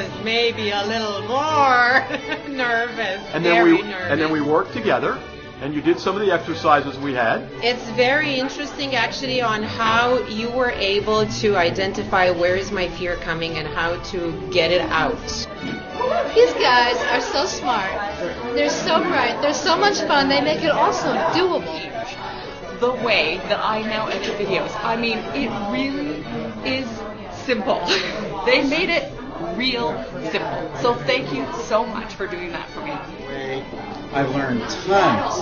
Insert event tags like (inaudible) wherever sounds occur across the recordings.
was maybe a little more (laughs) nervous. And then very we nervous. and then we worked together, and you did some of the exercises we had. It's very interesting actually on how you were able to identify where is my fear coming and how to get it out. These guys are so smart. They're so bright. They're so much fun. They make it also doable. the way that I now edit videos. I mean, it really is simple. (laughs) they made it real simple. So thank you so much for doing that for me. I've learned tons,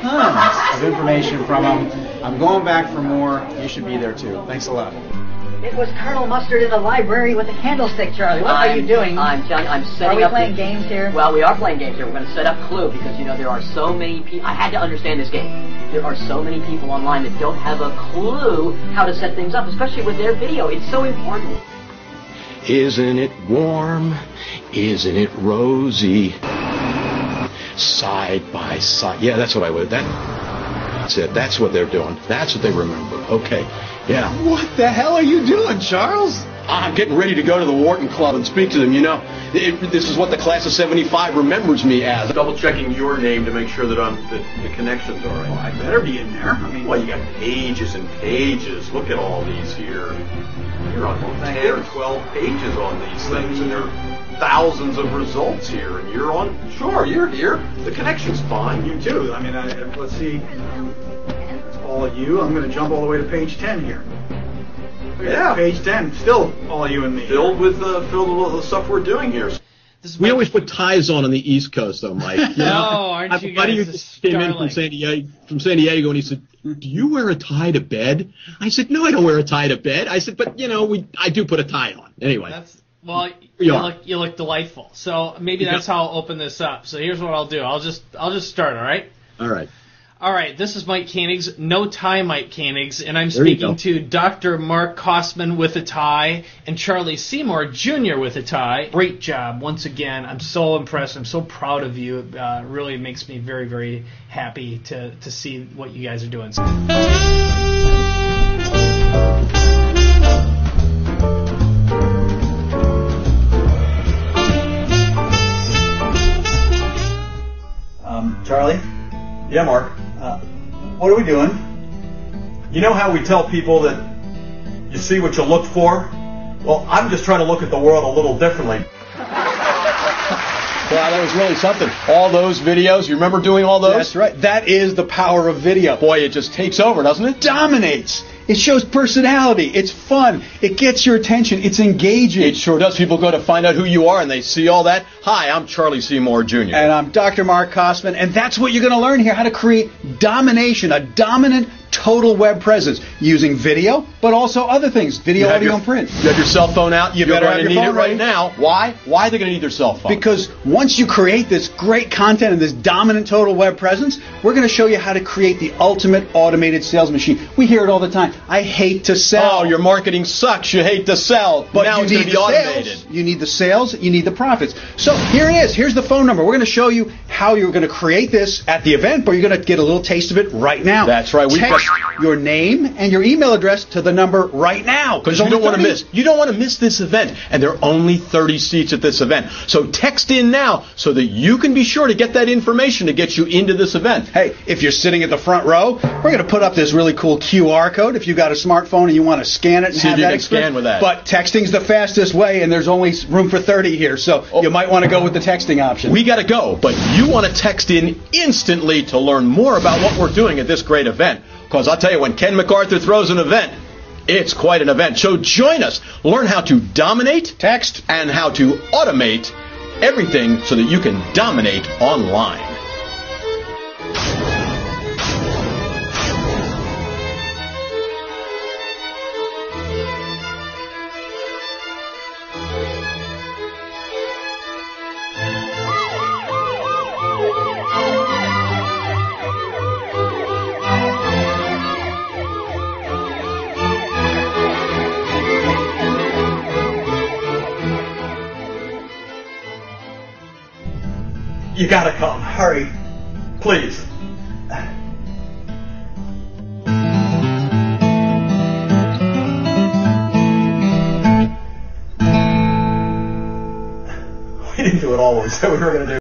tons of information from them. I'm going back for more. You should be there too. Thanks a lot. It was Colonel Mustard in the library with a candlestick, Charlie. What are you doing? I'm telling. you, I'm setting up. Are we up. playing the- games here? Well, we are playing games here. We're going to set up Clue because you know there are so many people. I had to understand this game. There are so many people online that don't have a clue how to set things up, especially with their video. It's so important. Isn't it warm? Isn't it rosy? Side by side. Yeah, that's what I would. That, that's it. That's what they're doing. That's what they remember. Okay. Yeah. What the hell are you doing, Charles? I'm getting ready to go to the Wharton Club and speak to them. You know, it, this is what the class of '75 remembers me as. Double checking your name to make sure that I'm, that the connections are right. I better be in there. I mean, Well, you got pages and pages. Look at all these here. You're on 10 or 12 pages on these things, and there are thousands of results here, and you're on, sure, you're here. The connection's fine. you too. I mean, I, let's see. It's all you. I'm going to jump all the way to page 10 here. Yeah. Page 10, still all you and me. Filled with, uh, filled with all the stuff we're doing here. We always put ties on on the East Coast, though, Mike. (laughs) You know? Oh, aren't you a buddy guys who just just came in from San Diego, from San Diego, and he said, "Do you wear a tie to bed?" I said, "No, I don't wear a tie to bed." I said, "But you know, we I do put a tie on anyway." That's well, you you look you look delightful. So maybe that's how I'll open this up. So here's what I'll do. I'll just I'll just start. All right. All right. All right. This is Mike Koenigs, no tie Mike Koenigs, and I'm There speaking to Dr. Mark Kosman with a tie and Charlie Seymour Jr. with a tie. Great job once again. I'm so impressed. I'm so proud of you. It, uh, really makes me very very happy to to see what you guys are doing. Um, Charlie, Yeah, Mark. What are we doing? You know how we tell people that you see what you look for? Well, I'm just trying to look at the world a little differently. (laughs) Wow, that was really something. All those videos, you remember doing all those? That's right. That is the power of video. Boy, it just takes over, doesn't it? dominates. It shows personality. It's fun. It gets your attention. It's engaging. It sure does. People go to find out who you are and they see all that. Hi, I'm Charlie Seymour Jr. and I'm Dr. Mark Kosman, and that's what you're going to learn here: how to create domination, a dominant total web presence using video, but also other things, video, audio, your- and print. You have your cell phone out. You're better have your need it right ready. now. Why? Why are they going to need their cell phone? Because once you create this great content and this dominant total web presence, we're going to show you how to create the ultimate automated sales machine. We hear it all the time. I hate to sell. oh, your marketing sucks. You hate to sell. But now you it's going need to be the automated. sales. You need the sales. You need the profits. So here it is. Here's the phone number. We're going to show you how you're going to create this at the event, but you're going to get a little taste of it right now. That's right. We Text your name and your email address to the number right now. Because you don't want to miss. You don't want to miss this event, and there are only 30 seats at this event. So text in now so that you can be sure to get that information to get you into this event. Hey, if you're sitting at the front row, we're going to put up this really cool QR code. If you've got a smartphone and you want to scan it and See if have you that can experience. scan with that. But texting's the fastest way, and there's only room for 30 here, so Oh. you might want to go with the texting option. We got to go, but you want to text in instantly to learn more about what we're doing at this great event. Because I'll tell you, when Ken McArthur throws an event, it's quite an event. So join us. Learn how to dominate text and how to automate everything so that you can dominate online. You gotta come. Hurry. Please. we didn't do it all we said we were to do.